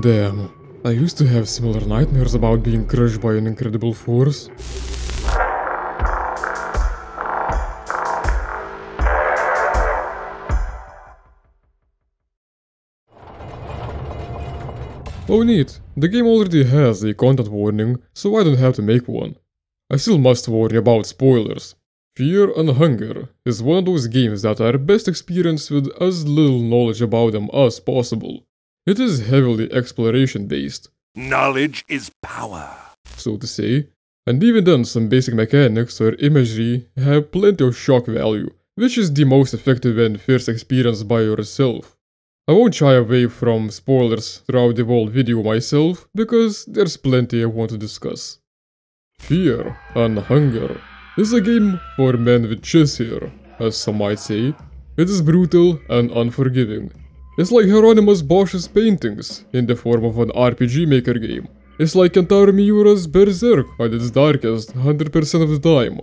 Damn. I used to have similar nightmares about being crushed by an incredible force. Oh neat, the game already has a content warning, so I don't have to make one. I still must warn you about spoilers. Fear and Hunger is one of those games that are best experienced with as little knowledge about them as possible. It is heavily exploration based, Knowledge is power. so to say, and even then some basic mechanics or imagery have plenty of shock value, which is the most effective when first experienced by yourself. I won't shy away from spoilers throughout the whole video myself, because there's plenty I want to discuss. Fear and Hunger is a game for men with hair, as some might say. It is brutal and unforgiving. It's like Hieronymus Bosch's paintings in the form of an RPG Maker game. It's like Kentaro Miura's Berserk at its darkest 100% of the time.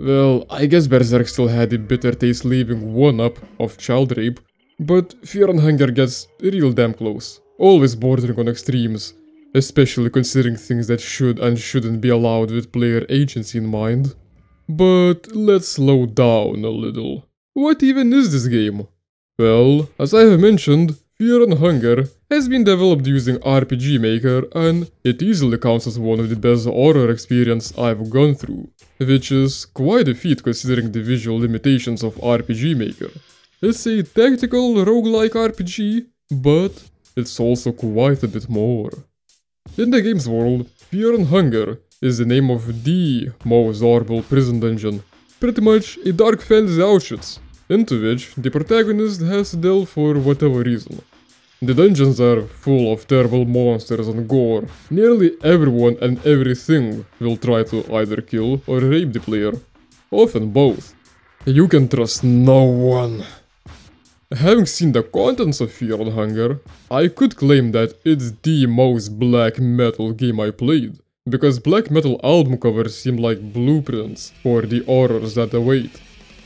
Well, I guess Berserk still had the bitter taste leaving one up of child rape, but Fear and Hunger gets real damn close. Always bordering on extremes, especially considering things that should and shouldn't be allowed with player agency in mind. But let's slow down a little. What even is this game? Well, as I have mentioned, Fear and Hunger has been developed using RPG Maker and it easily counts as one of the best horror experience I've gone through, which is quite a feat considering the visual limitations of RPG Maker. It's a tactical roguelike RPG, but it's also quite a bit more. In the game's world, Fear and Hunger is the name of the most horrible prison dungeon, pretty much a dark fantasy Auschwitz, into which the protagonist has to delve for whatever reason. The dungeons are full of terrible monsters and gore. Nearly everyone and everything will try to either kill or rape the player, often both. You can trust no one. Having seen the contents of Hunger, I could claim that it's the most black metal game I played, because black metal album covers seem like blueprints for the horrors that await.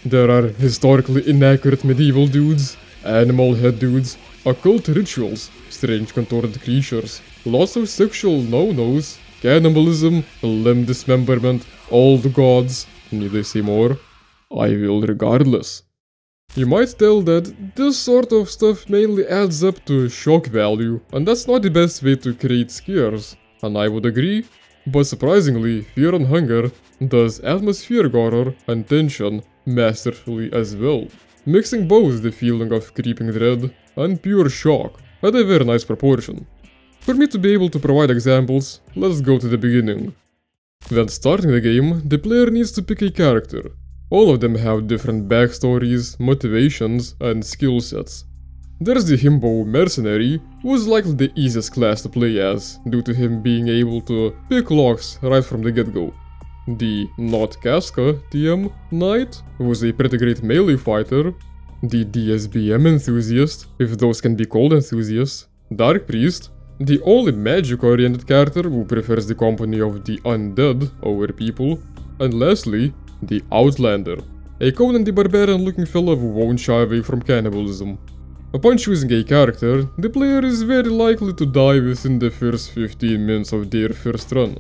There are historically inaccurate medieval dudes, animal head dudes, occult rituals, strange contorted creatures, lots of sexual no-nos, cannibalism, limb dismemberment, old gods, need I say more? I will regardless. You might tell that this sort of stuff mainly adds up to shock value, and that's not the best way to create scares, and I would agree, but surprisingly, Fear and Hunger does atmospheric horror and tension masterfully as well, mixing both the feeling of creeping dread and pure shock at a very nice proportion. For me to be able to provide examples, let's go to the beginning. When starting the game, the player needs to pick a character. All of them have different backstories, motivations, and skill sets. There's the Himbo Mercenary, who is likely the easiest class to play as, due to him being able to pick locks right from the get-go. The Not Casca TM Knight, who is a pretty great melee fighter. The DSBM Enthusiast, if those can be called enthusiasts. Dark Priest, the only magic-oriented character who prefers the company of the undead over people. And lastly, the Outlander, a Conan the Barbarian looking fellow who won't shy away from cannibalism. Upon choosing a character, the player is very likely to die within the first 15 minutes of their first run.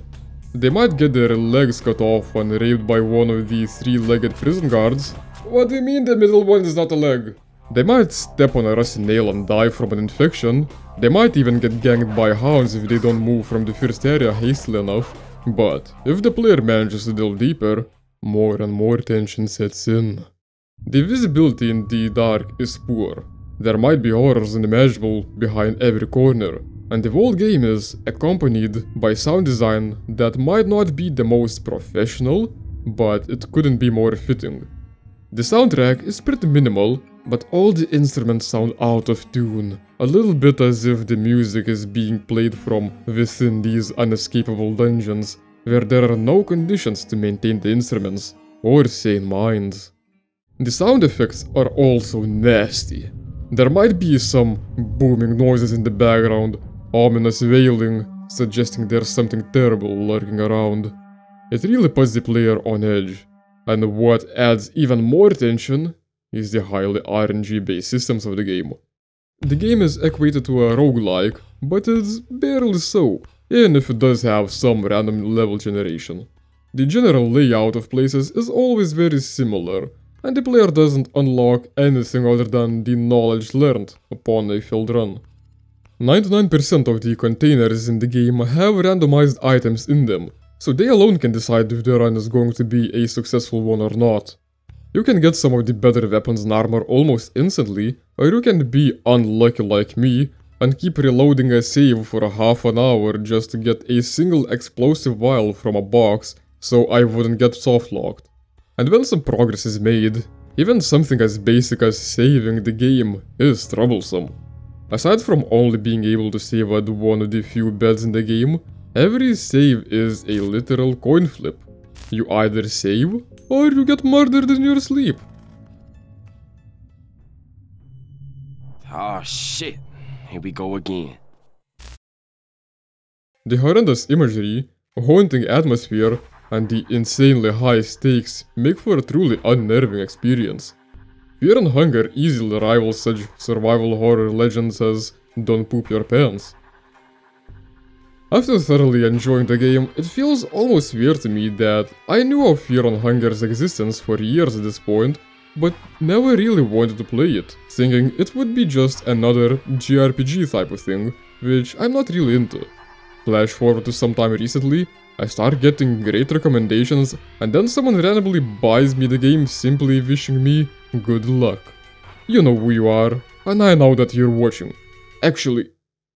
They might get their legs cut off when raped by one of the three-legged prison guards. What do you mean the middle one is not a leg? They might step on a rusty nail and die from an infection. They might even get ganged by hounds if they don't move from the first area hastily enough. But if the player manages to delve deeper, more and more tension sets in. The visibility in the dark is poor. There might be horrors unimaginable behind every corner, and the whole game is accompanied by sound design that might not be the most professional, but it couldn't be more fitting. The soundtrack is pretty minimal, but all the instruments sound out of tune, a little bit as if the music is being played from within these unescapable dungeons, where there are no conditions to maintain the instruments or sane minds. The sound effects are also nasty. There might be some booming noises in the background, ominous wailing, suggesting there's something terrible lurking around. It really puts the player on edge. And what adds even more tension is the highly RNG based systems of the game. The game is equated to a roguelike, but it's barely so, even if it does have some random level generation. The general layout of places is always very similar, and the player doesn't unlock anything other than the knowledge learned upon a failed run. 99% of the containers in the game have randomized items in them, so they alone can decide if the run is going to be a successful one or not. You can get some of the better weapons and armor almost instantly, or you can be unlucky like me and keep reloading a save for half an hour just to get a single explosive vial from a box so I wouldn't get softlocked. And when some progress is made, even something as basic as saving the game is troublesome. Aside from only being able to save at one of the few beds in the game, Every save is a literal coin flip. You either save, or you get murdered in your sleep. Oh shit. Here we go again. The horrendous imagery, haunting atmosphere, and the insanely high stakes make for a truly unnerving experience. Fear and Hunger easily rivals such survival horror legends as Don't Poop Your Pants. After thoroughly enjoying the game, it feels almost weird to me that I knew of Fear and Hunger's existence for years at this point, but never really wanted to play it, thinking it would be just another JRPG type of thing, which I'm not really into. Flash forward to some time recently, I start getting great recommendations, and then someone randomly buys me the game simply wishing me good luck. You know who you are, and I know that you're watching. Actually,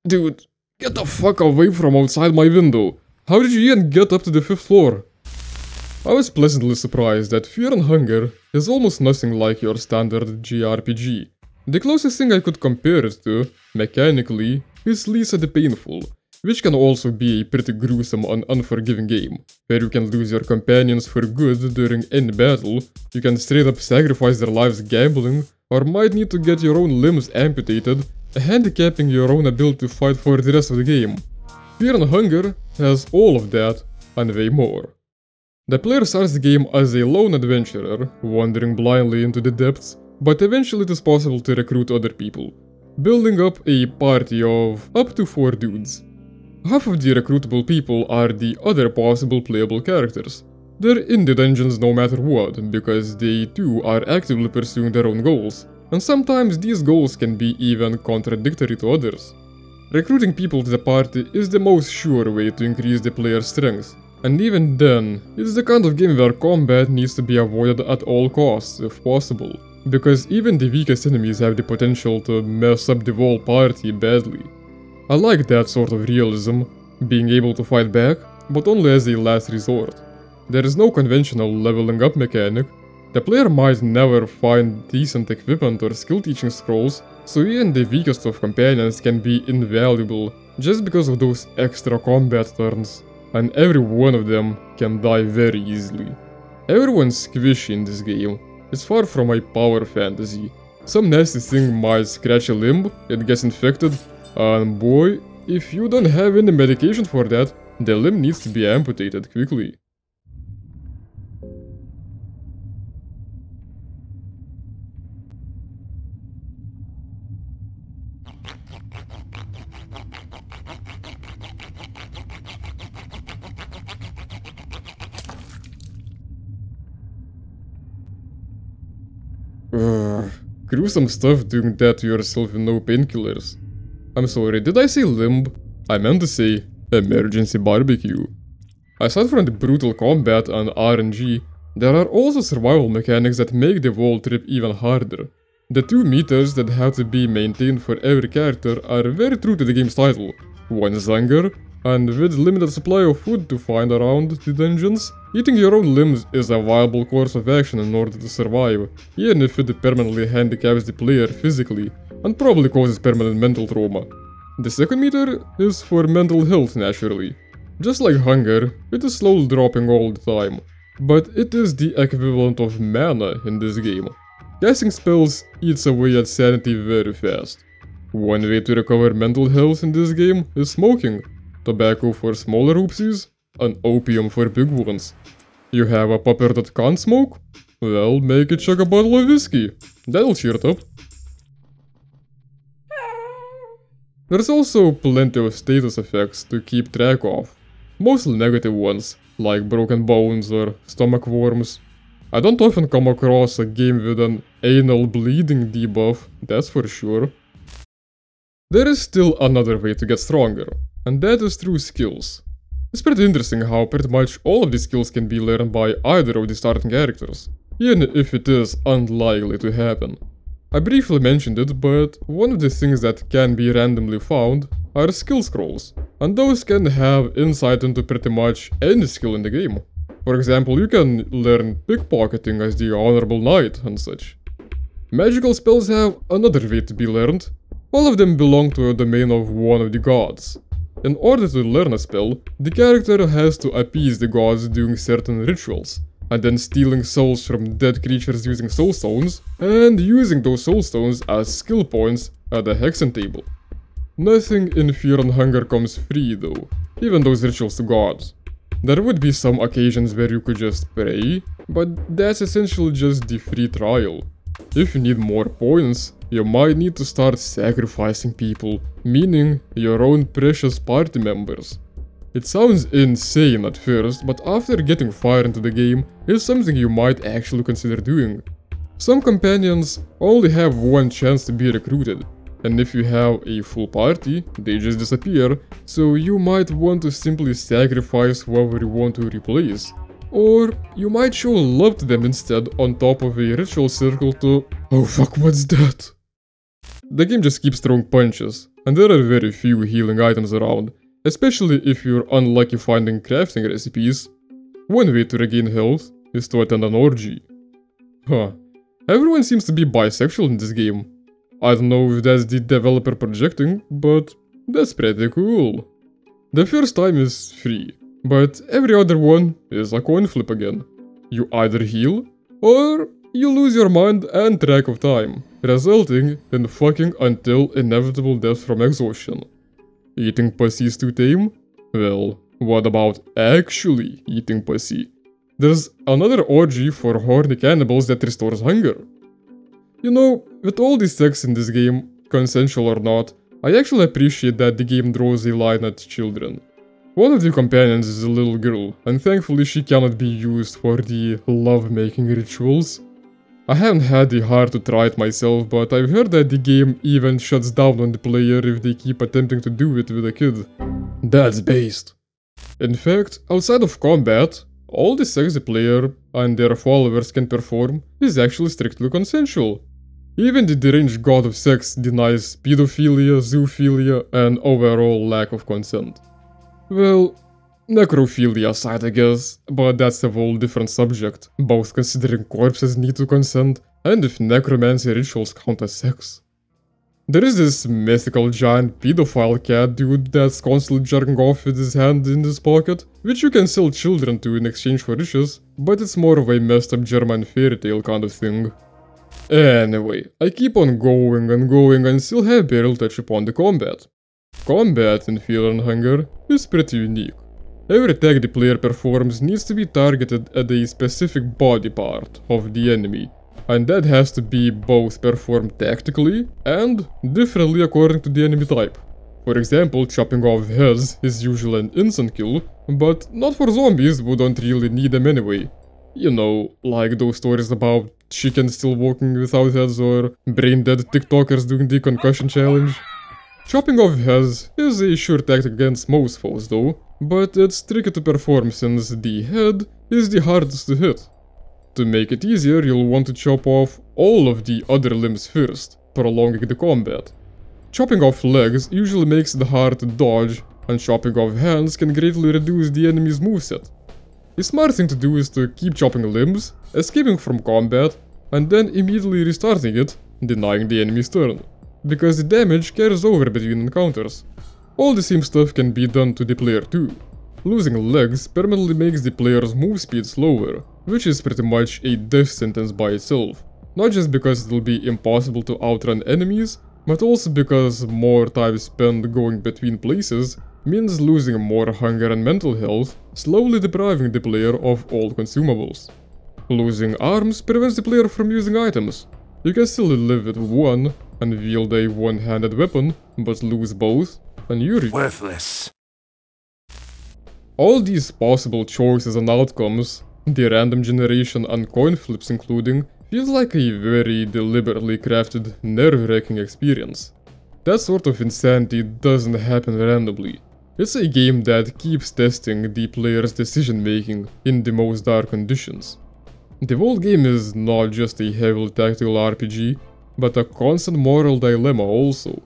dude, Get the fuck away from outside my window! How did you even get up to the fifth floor? I was pleasantly surprised that Fear and Hunger is almost nothing like your standard JRPG. The closest thing I could compare it to, mechanically, is Lisa the Painful, which can also be a pretty gruesome and unforgiving game, where you can lose your companions for good during any battle, you can straight up sacrifice their lives gambling, or might need to get your own limbs amputated handicapping your own ability to fight for the rest of the game. Fear and Hunger has all of that, and way more. The player starts the game as a lone adventurer, wandering blindly into the depths, but eventually it is possible to recruit other people, building up a party of up to 4 dudes. Half of the recruitable people are the other possible playable characters. They're in the dungeons no matter what, because they too are actively pursuing their own goals, and sometimes these goals can be even contradictory to others. Recruiting people to the party is the most sure way to increase the player's strength, and even then, it's the kind of game where combat needs to be avoided at all costs if possible, because even the weakest enemies have the potential to mess up the whole party badly. I like that sort of realism, being able to fight back, but only as a last resort. There is no conventional leveling up mechanic, the player might never find decent equipment or skill teaching scrolls, so even the weakest of companions can be invaluable just because of those extra combat turns, and every one of them can die very easily. Everyone's squishy in this game, it's far from a power fantasy. Some nasty thing might scratch a limb, it gets infected, and boy, if you don't have any medication for that, the limb needs to be amputated quickly. Gruesome stuff doing that to yourself with no painkillers. I'm sorry, did I say limb? I meant to say emergency barbecue. Aside from the brutal combat and RNG, there are also survival mechanics that make the whole trip even harder. The two meters that have to be maintained for every character are very true to the game's title. One is and with limited supply of food to find around the dungeons, eating your own limbs is a viable course of action in order to survive, even if it permanently handicaps the player physically, and probably causes permanent mental trauma. The second meter is for mental health naturally. Just like hunger, it is slowly dropping all the time, but it is the equivalent of mana in this game. Casting spells eats away at sanity very fast. One way to recover mental health in this game is smoking. Tobacco for smaller oopsies, and opium for big ones. You have a pupper that can't smoke? Well, make it chug a bottle of whiskey. That'll cheer it up. There's also plenty of status effects to keep track of. Mostly negative ones, like broken bones or stomach worms. I don't often come across a game with an anal bleeding debuff, that's for sure. There is still another way to get stronger, and that is through skills. It's pretty interesting how pretty much all of these skills can be learned by either of the starting characters, even if it is unlikely to happen. I briefly mentioned it, but one of the things that can be randomly found are skill scrolls, and those can have insight into pretty much any skill in the game. For example, you can learn pickpocketing as the honorable knight and such. Magical spells have another way to be learned. All of them belong to a domain of one of the gods. In order to learn a spell, the character has to appease the gods doing certain rituals, and then stealing souls from dead creatures using soul stones, and using those soul stones as skill points at the hexen table. Nothing in Fear and Hunger comes free though, even those rituals to gods. There would be some occasions where you could just pray, but that's essentially just the free trial. If you need more points, you might need to start sacrificing people, meaning your own precious party members. It sounds insane at first, but after getting far into the game, it's something you might actually consider doing. Some companions only have one chance to be recruited, and if you have a full party, they just disappear, so you might want to simply sacrifice whoever you want to replace. Or you might show love to them instead on top of a ritual circle to... Oh fuck, what's that? The game just keeps throwing punches, and there are very few healing items around, especially if you're unlucky finding crafting recipes. One way to regain health is to attend an orgy. Huh. Everyone seems to be bisexual in this game. I don't know if that's the developer projecting, but that's pretty cool. The first time is free, but every other one is a coin flip again. You either heal, or you lose your mind and track of time, resulting in fucking until inevitable death from exhaustion. Eating pussy is too tame? Well, what about actually eating pussy? There's another orgy for horny cannibals that restores hunger. You know, with all the sex in this game, consensual or not, I actually appreciate that the game draws a line at children. One of the companions is a little girl, and thankfully she cannot be used for the love-making rituals. I haven't had the heart to try it myself, but I've heard that the game even shuts down on the player if they keep attempting to do it with a kid. That's based. In fact, outside of combat, all the sex the player and their followers can perform is actually strictly consensual. Even the deranged god of sex denies pedophilia, zoophilia, and overall lack of consent. Well, necrophilia aside I guess, but that's a whole different subject, both considering corpses need to consent, and if necromancy rituals count as sex. There is this mythical giant pedophile cat dude that's constantly jerking off with his hand in his pocket, which you can sell children to in exchange for riches, but it's more of a messed up German fairy tale kind of thing. Anyway, I keep on going and going and still have barely touched upon the combat. Combat in Fear and Hunger is pretty unique. Every attack the player performs needs to be targeted at a specific body part of the enemy, and that has to be both performed tactically and differently according to the enemy type. For example, chopping off heads is usually an instant kill, but not for zombies who don't really need them anyway. You know, like those stories about chickens still walking without heads or brain dead TikTokers doing the concussion challenge. Chopping off heads is a sure tactic against most foes though, but it's tricky to perform since the head is the hardest to hit. To make it easier, you'll want to chop off all of the other limbs first, prolonging the combat. Chopping off legs usually makes it hard to dodge, and chopping off hands can greatly reduce the enemy's moveset. The smart thing to do is to keep chopping limbs, escaping from combat, and then immediately restarting it, denying the enemy's turn, because the damage carries over between encounters. All the same stuff can be done to the player too. losing legs permanently makes the player's move speed slower, which is pretty much a death sentence by itself. Not just because it'll be impossible to outrun enemies, but also because more time spent going between places means losing more hunger and mental health, slowly depriving the player of all consumables. Losing arms prevents the player from using items. You can still live with one and wield a one-handed weapon, but lose both, and you're Worthless. All these possible choices and outcomes, the random generation and coin flips including, feels like a very deliberately crafted, nerve-wracking experience. That sort of insanity doesn't happen randomly. It's a game that keeps testing the player's decision making in the most dark conditions. The whole game is not just a heavily tactical RPG, but a constant moral dilemma also.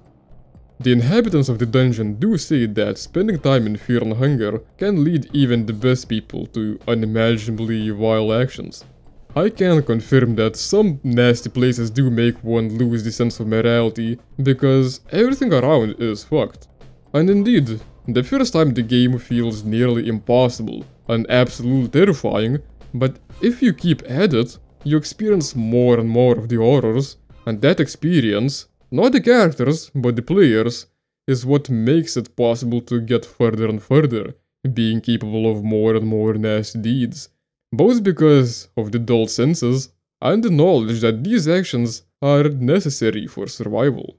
The inhabitants of the dungeon do say that spending time in fear and hunger can lead even the best people to unimaginably vile actions. I can confirm that some nasty places do make one lose the sense of morality, because everything around is fucked. And indeed, the first time the game feels nearly impossible and absolutely terrifying, but if you keep at it, you experience more and more of the horrors, and that experience, not the characters, but the players, is what makes it possible to get further and further, being capable of more and more nasty deeds both because of the dull senses and the knowledge that these actions are necessary for survival.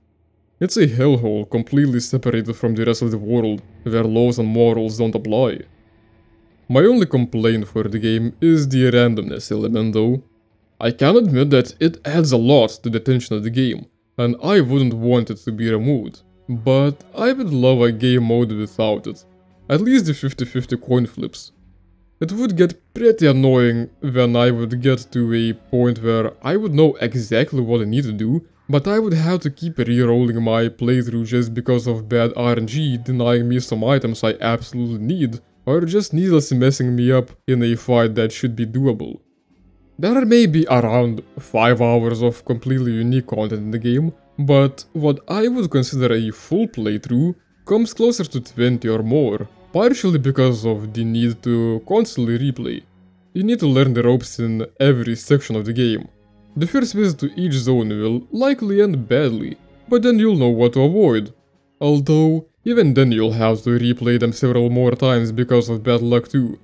It's a hellhole completely separated from the rest of the world, where laws and morals don't apply. My only complaint for the game is the randomness element though. I can admit that it adds a lot to the tension of the game, and I wouldn't want it to be removed, but I would love a game mode without it. At least the 50-50 coin flips, it would get pretty annoying when I would get to a point where I would know exactly what I need to do, but I would have to keep re-rolling my playthrough just because of bad RNG denying me some items I absolutely need, or just needlessly messing me up in a fight that should be doable. There are maybe around 5 hours of completely unique content in the game, but what I would consider a full playthrough comes closer to 20 or more, partially because of the need to constantly replay. You need to learn the ropes in every section of the game. The first visit to each zone will likely end badly, but then you'll know what to avoid. Although, even then you'll have to replay them several more times because of bad luck too.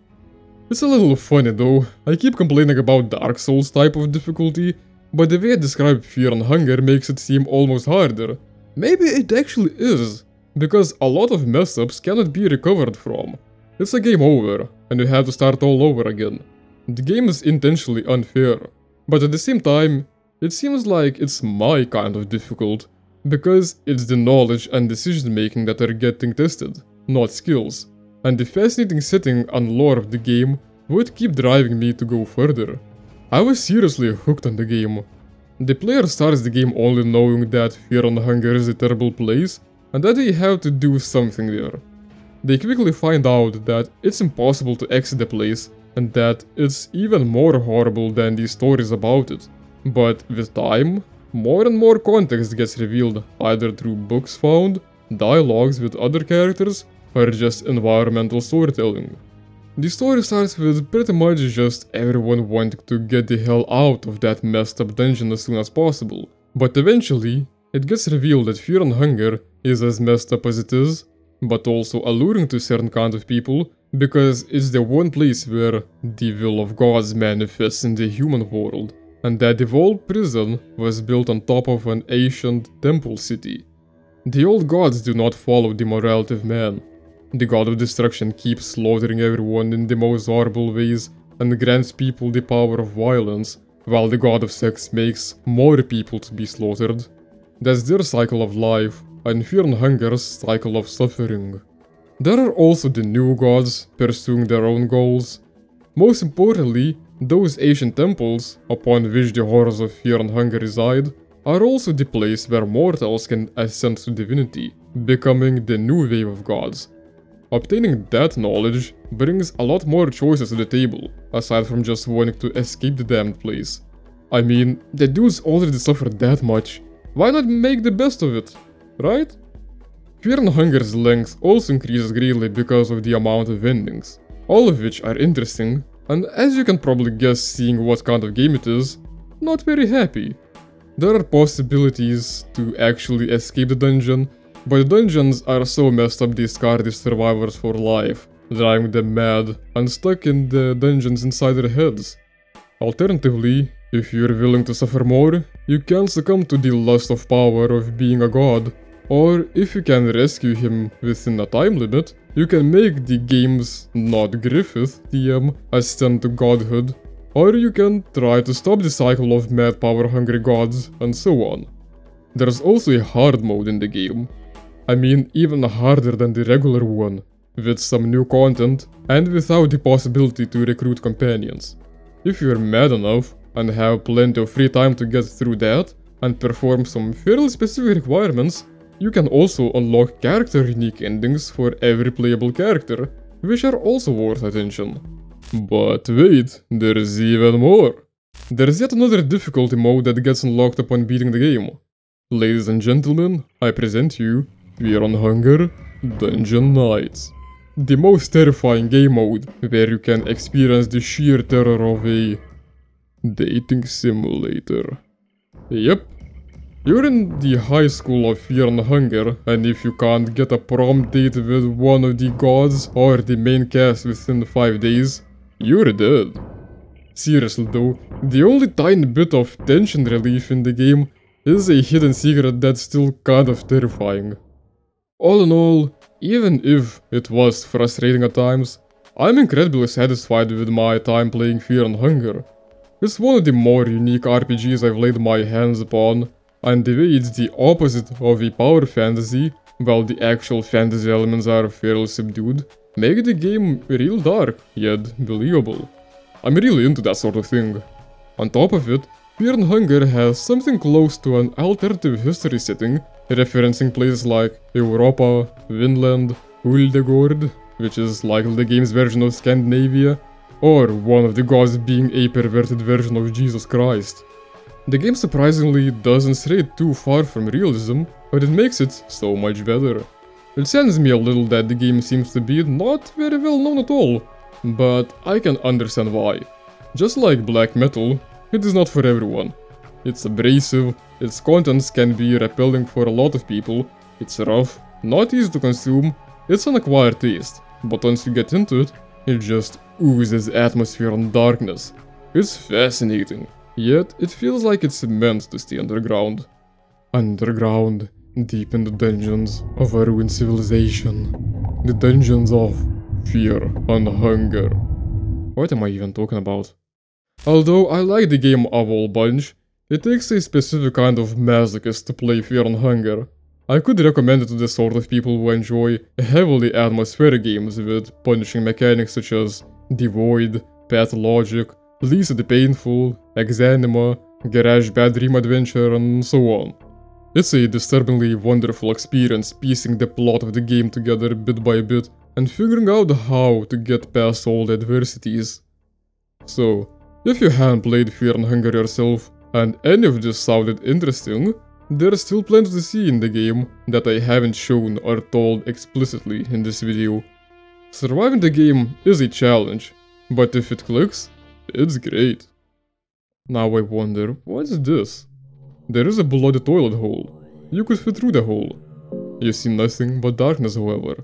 It's a little funny though, I keep complaining about Dark Souls type of difficulty, but the way I describe fear and hunger makes it seem almost harder. Maybe it actually is, because a lot of mess ups cannot be recovered from. It's a game over, and you have to start all over again. The game is intentionally unfair, but at the same time, it seems like it's my kind of difficult, because it's the knowledge and decision making that are getting tested, not skills, and the fascinating setting and lore of the game would keep driving me to go further. I was seriously hooked on the game. The player starts the game only knowing that Fear and Hunger is a terrible place, and that they have to do something there. They quickly find out that it's impossible to exit the place and that it's even more horrible than the stories about it. But with time, more and more context gets revealed either through books found, dialogues with other characters, or just environmental storytelling. The story starts with pretty much just everyone wanting to get the hell out of that messed up dungeon as soon as possible, but eventually it gets revealed that fear and hunger is as messed up as it is, but also alluring to certain kind of people, because it's the one place where the will of gods manifests in the human world, and that the old prison was built on top of an ancient temple city. The old gods do not follow the morality of man. The god of destruction keeps slaughtering everyone in the most horrible ways and grants people the power of violence, while the god of sex makes more people to be slaughtered. That's their cycle of life, and fear and hunger's cycle of suffering. There are also the new gods, pursuing their own goals. Most importantly, those ancient temples, upon which the horrors of fear and hunger reside, are also the place where mortals can ascend to divinity, becoming the new wave of gods. Obtaining that knowledge brings a lot more choices to the table, aside from just wanting to escape the damned place. I mean, the dudes already suffered that much, why not make the best of it, right? Fear and Hunger's length also increases greatly because of the amount of endings, all of which are interesting, and as you can probably guess seeing what kind of game it is, not very happy. There are possibilities to actually escape the dungeon, but dungeons are so messed up they scar the survivors for life, driving them mad and stuck in the dungeons inside their heads. Alternatively, if you're willing to suffer more, you can succumb to the lust of power of being a god, or if you can rescue him within a time limit, you can make the game's not Griffith DM um, ascend to godhood or you can try to stop the cycle of mad power hungry gods and so on. There's also a hard mode in the game. I mean even harder than the regular one, with some new content and without the possibility to recruit companions. If you're mad enough and have plenty of free time to get through that and perform some fairly specific requirements, you can also unlock character unique endings for every playable character, which are also worth attention. But wait, there's even more. There's yet another difficulty mode that gets unlocked upon beating the game. Ladies and gentlemen, I present you Fear and Hunger Dungeon Nights. The most terrifying game mode, where you can experience the sheer terror of a dating simulator. Yep, you're in the high school of fear and hunger, and if you can't get a prom date with one of the gods or the main cast within 5 days, you're dead. Seriously though, the only tiny bit of tension relief in the game is a hidden secret that's still kind of terrifying. All in all, even if it was frustrating at times, I'm incredibly satisfied with my time playing Fear and Hunger. It's one of the more unique RPGs I've laid my hands upon, and the way it's the opposite of a power fantasy, while the actual fantasy elements are fairly subdued, make the game real dark, yet believable. I'm really into that sort of thing. On top of it, Fear and Hunger has something close to an alternative history setting, referencing places like Europa, Vinland, Uldegord, which is likely the game's version of Scandinavia, or one of the gods being a perverted version of Jesus Christ. The game surprisingly doesn't stray too far from realism, but it makes it so much better. It saddens me a little that the game seems to be not very well known at all, but I can understand why. Just like black metal, it is not for everyone. It's abrasive, its contents can be repelling for a lot of people, it's rough, not easy to consume, it's an acquired taste, but once you get into it, it just oozes atmosphere and darkness. It's fascinating, yet it feels like it's meant to stay underground. Underground deep in the dungeons of a ruined civilization. The dungeons of fear and hunger. What am I even talking about? Although I like the game a whole bunch, it takes a specific kind of masochist to play Fear and Hunger. I could recommend it to the sort of people who enjoy heavily atmospheric games with punishing mechanics such as The Void, Pathologic, Lisa the Painful, Exanima, Garage Bad Dream Adventure, and so on. It's a disturbingly wonderful experience piecing the plot of the game together bit by bit and figuring out how to get past all the adversities. So, if you haven't played Fear and Hunger yourself, and any of this sounded interesting, there's still plenty to see in the game that I haven't shown or told explicitly in this video. Surviving the game is a challenge, but if it clicks, it's great. Now I wonder, what's this? There is a bloody toilet hole. You could fit through the hole. You see nothing but darkness, however.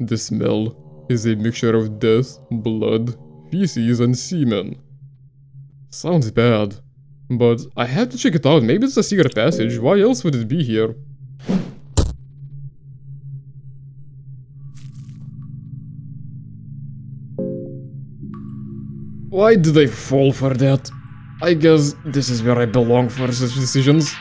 The smell is a mixture of death, blood, feces, and semen. Sounds bad. But I have to check it out, maybe it's a secret passage, why else would it be here? Why did I fall for that? I guess this is where I belong for such decisions.